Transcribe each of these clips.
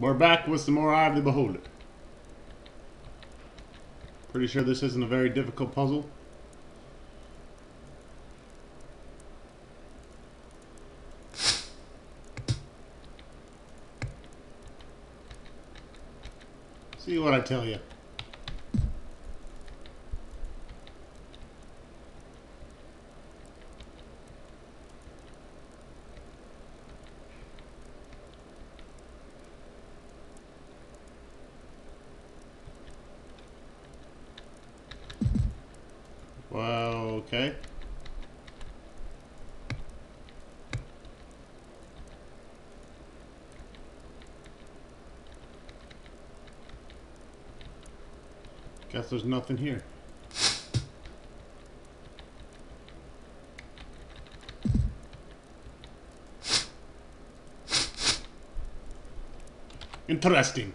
We're back with some more Eye of the Beholder. Pretty sure this isn't a very difficult puzzle. See what I tell you. Well, okay. Guess there's nothing here. Interesting.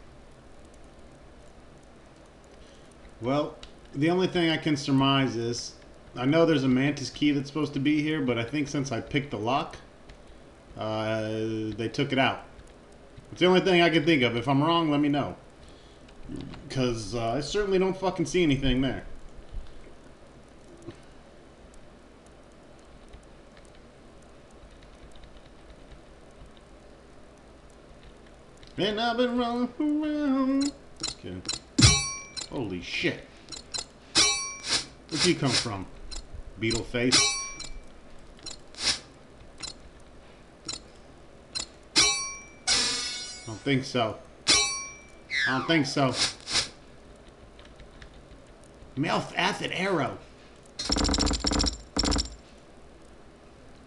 Well, the only thing I can surmise is I know there's a mantis key that's supposed to be here, but I think since I picked the lock, uh, they took it out. It's the only thing I can think of. If I'm wrong, let me know. Because uh, I certainly don't fucking see anything there. And I've been rolling around. Just kidding. Holy shit. Where'd you come from? Beetle face? Don't think so. I don't think so. Melf's acid arrow.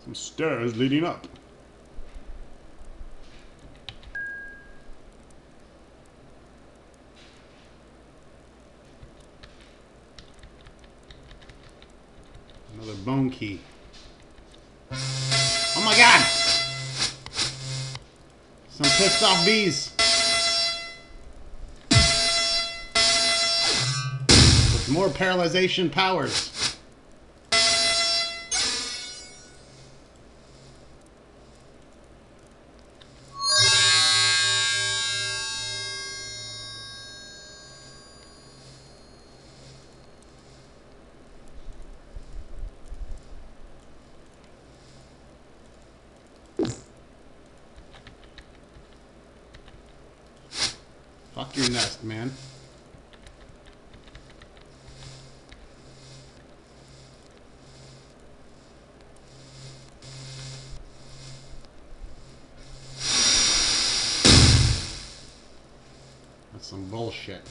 Some stairs leading up. Another bone key. Oh my god! Some pissed off bees. With more paralyzation powers. Fuck your nest, man. That's some bullshit.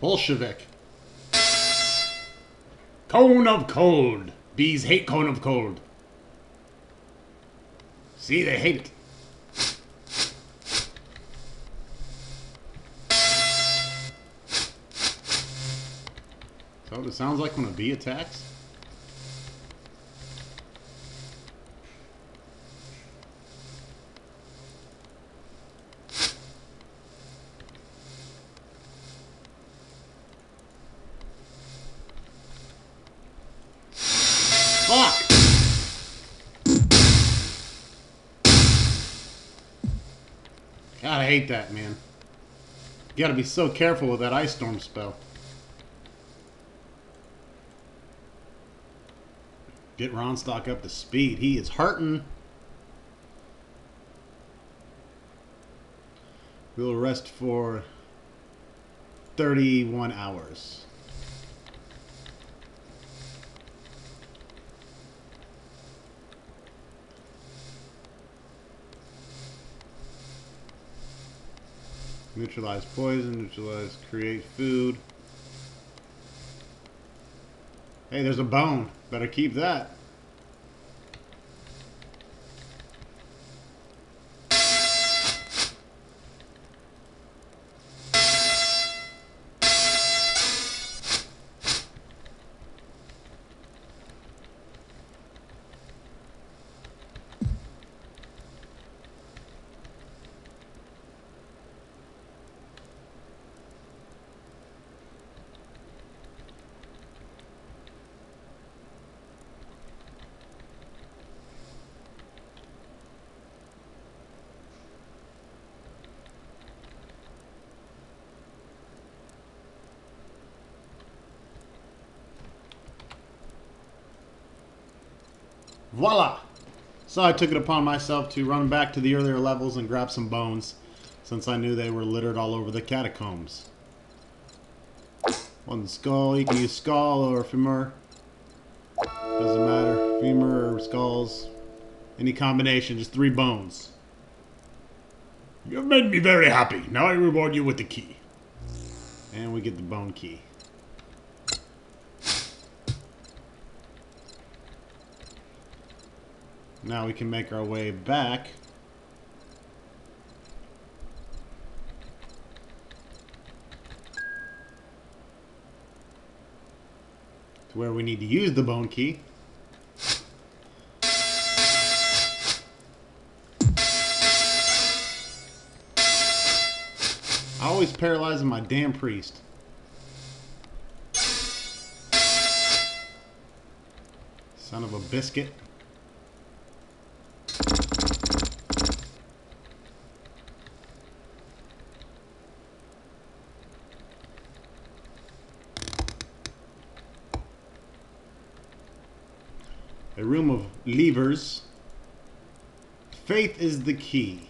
Bolshevik. Cone of cold. Bees hate cone of cold. See, they hate it. What it sounds like when a bee attacks? Fuck! God, I hate that, man. You gotta be so careful with that ice storm spell. Get Ronstock up to speed. He is hurting. We'll rest for 31 hours. Neutralize poison, neutralize create food. Hey, there's a bone. Better keep that. Voila! So I took it upon myself to run back to the earlier levels and grab some bones, since I knew they were littered all over the catacombs. One skull, you can use skull or femur. Doesn't matter. Femur or skulls. Any combination, just three bones. You've made me very happy. Now I reward you with the key. And we get the bone key. Now we can make our way back. To where we need to use the bone key. I always paralyzing my damn priest. Son of a biscuit. A room of levers. Faith is the key.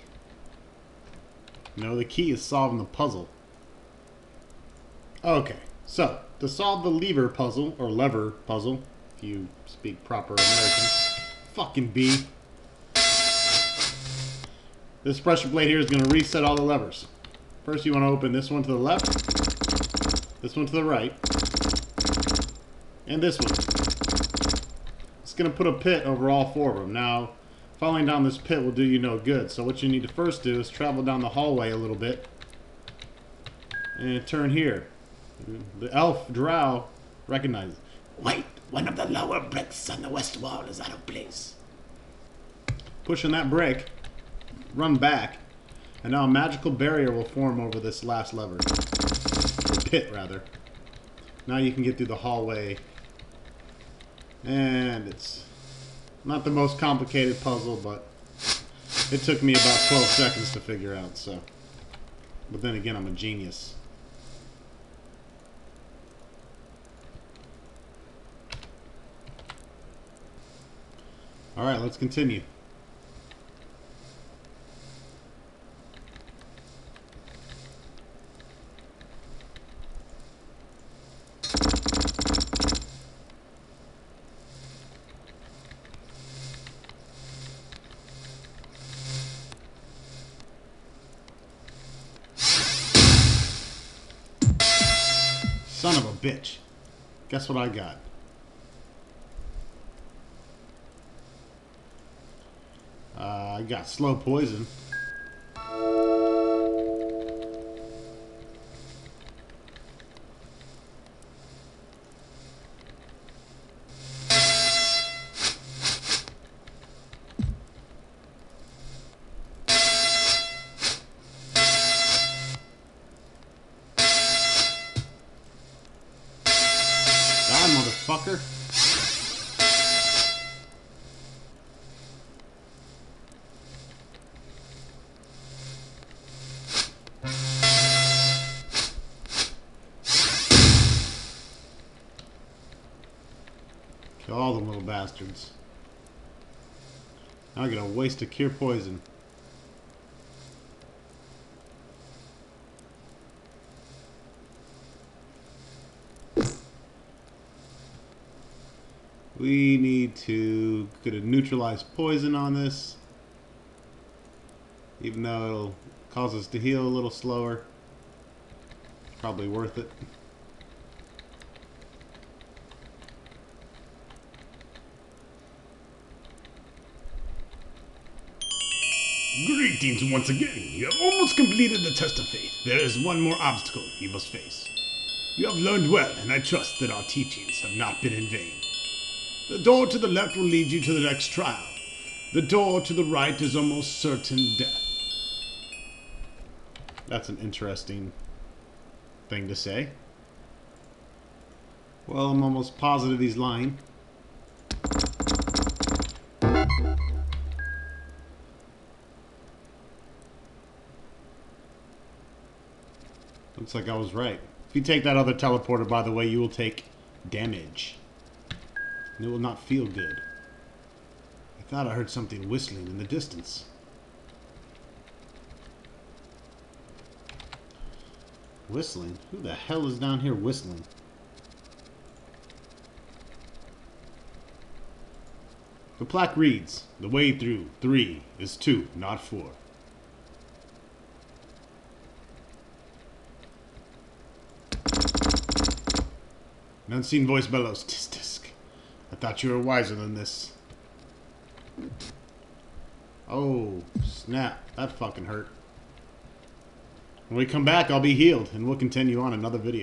No, the key is solving the puzzle. Okay, so to solve the lever puzzle, or lever puzzle, if you speak proper American, fucking B. This pressure plate here is going to reset all the levers. First you want to open this one to the left, this one to the right, and this one. It's going to put a pit over all four of them. Now, falling down this pit will do you no good. So what you need to first do is travel down the hallway a little bit and turn here. The elf drow recognizes. Wait, one of the lower bricks on the west wall is out of place. Pushing that brick, run back, and now a magical barrier will form over this last lever. Or pit, rather. Now you can get through the hallway. And it's not the most complicated puzzle, but it took me about 12 seconds to figure out, so. But then again, I'm a genius. Alright, let's continue. Son of a bitch. Guess what I got? Uh, I got slow poison. Kill all them little bastards. Now I got a waste of cure poison. We need to get a neutralized poison on this. Even though it'll cause us to heal a little slower. Probably worth it. Greetings once again. You have almost completed the test of faith. There is one more obstacle you must face. You have learned well, and I trust that our teachings have not been in vain. The door to the left will lead you to the next trial. The door to the right is almost certain death. That's an interesting thing to say. Well, I'm almost positive he's lying. Looks like I was right. If you take that other teleporter, by the way, you will take damage. And it will not feel good. I thought I heard something whistling in the distance. Whistling? Who the hell is down here whistling? The plaque reads, The way through three is two, not four. An unseen voice bellows. I thought you were wiser than this. Oh, snap. That fucking hurt. When we come back, I'll be healed, and we'll continue on another video.